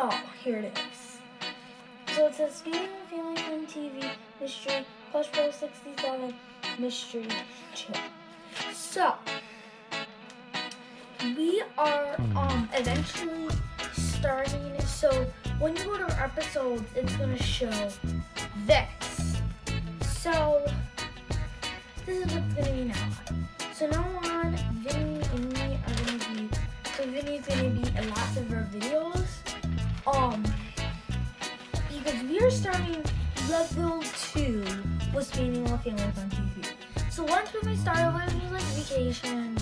So, here it is. So it says Spaniola Family Fun TV Mystery Plush Pro 67 Mystery Chip. So, we are um eventually starting. So, when you go to our episodes, it's going to show this. So, this is what's going to be now. So now on, Vinny and me are going to be, so Vinny's going to be we are starting level two with Spinning All Families on TV. So once when we started, it was like vacation,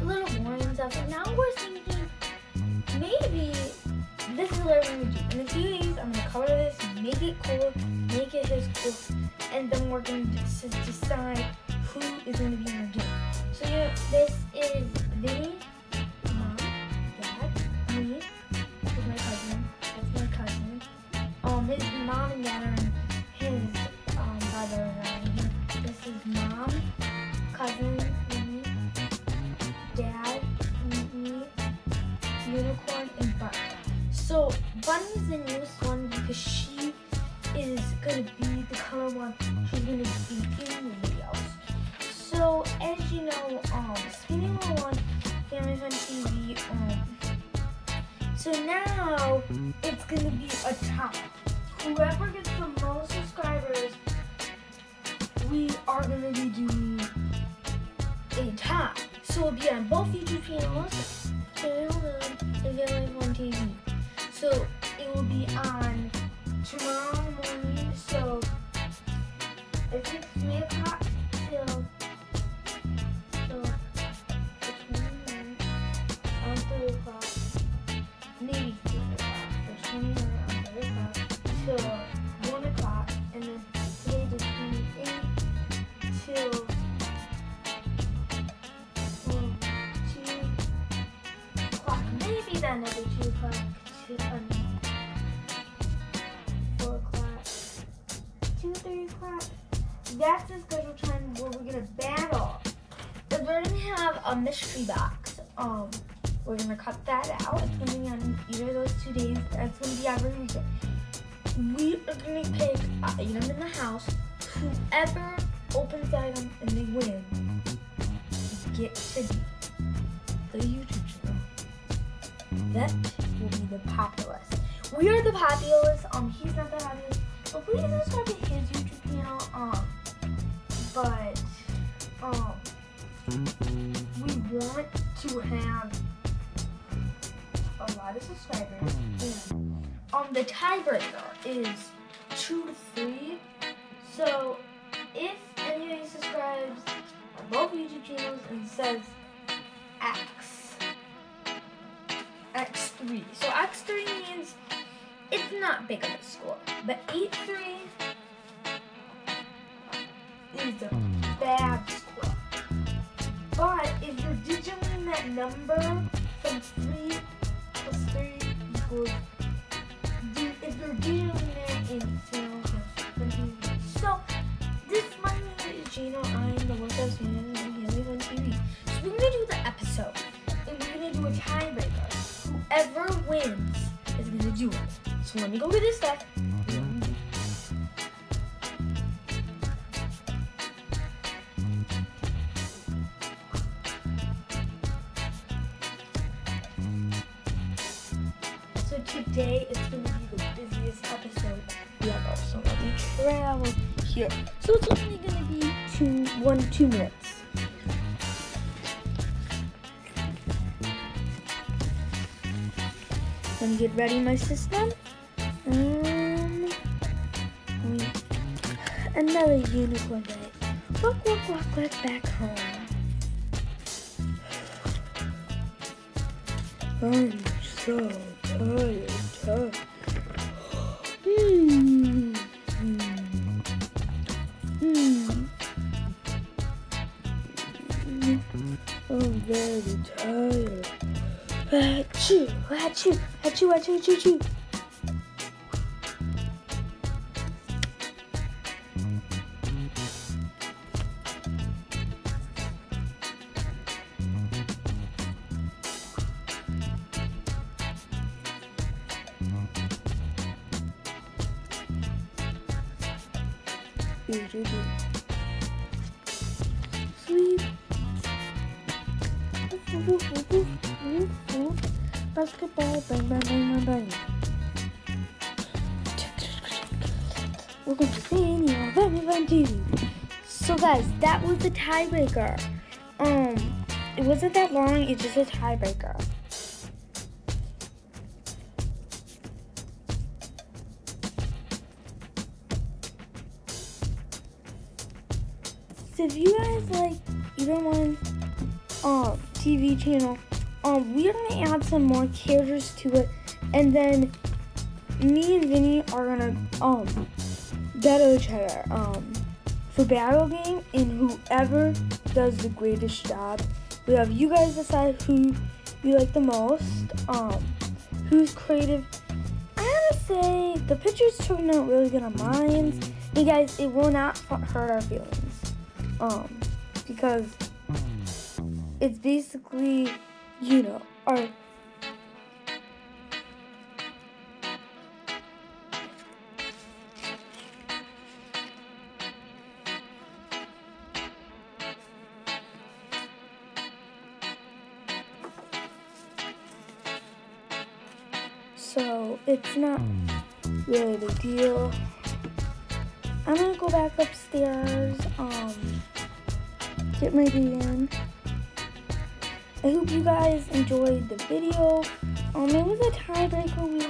a little boring and stuff. And now we're thinking maybe this is what we're gonna do. In a few days, I'm gonna cover this, make it cool, make it his cool, and then we're gonna decide who is gonna be in our game. So yeah, this his mom and dad are his um brother and I. This is mom, cousin, me, dad, me, unicorn, and Bart. So Bunny's the newest one because she is gonna be the color one. She's gonna be in the videos. So as you know, um, spinning on Family Fun TV. Um, so now it's gonna be a tie. Whoever gets the most subscribers, we are gonna be doing a tie. So it'll be on both YouTube channels, Channel and Fun TV. So it will be on tomorrow morning. So if it's o'clock. That's the scheduled time where we're gonna battle. But we're gonna have a mystery box. Um, we're gonna cut that out. It's gonna be on either of those two days. That's gonna be every weekend. We are gonna pick an item in the house. Whoever opens the item and they win, get to the YouTube channel. That will be the populous. We are the populous. Um, he's not the populous. But please subscribe to his YouTube channel. Um, but um, we want to have a lot of subscribers. And um, the tiebreaker is two to three. So if anybody subscribes on both YouTube channels and says X, X3. So X3 means it's not big of a score, but 8-3 is a bad score. But if you're digitally that number from 3 plus 3 equals, if you're digitally that in zero plus 20, so this my name is Gino. I'm the workout student in Haley on TV. So we're gonna do the episode, and we're gonna do a tiebreaker. Whoever wins is gonna do it. So let me go get this stuff. So today is gonna be the busiest episode ever. So let me travel here. So it's only gonna be two, one, two minutes. Let me get ready my system. Um, another unicorn day. Walk, walk, walk, walk back home. I'm so tired, tired. Hmm. Hmm. I'm very tired. Achoo, achoo, achoo, achoo, achoo, achoo. Basketball, bang bang bang bang bang. Welcome to TV. So guys, that was the tiebreaker. Um, it wasn't that long. It's just a tiebreaker. If you guys like either one um TV channel, um we're gonna add some more characters to it and then me and Vinny are gonna um battle each other um for battle game and whoever does the greatest job. We have you guys decide who you like the most, um who's creative. I gotta say the pictures turned out really good on mine. You guys, it will not hurt our feelings um, because it's basically, you know, our So it's not really a big deal. I'm gonna go back upstairs, um, get my DM. I hope you guys enjoyed the video. Um, it was a tiebreaker. We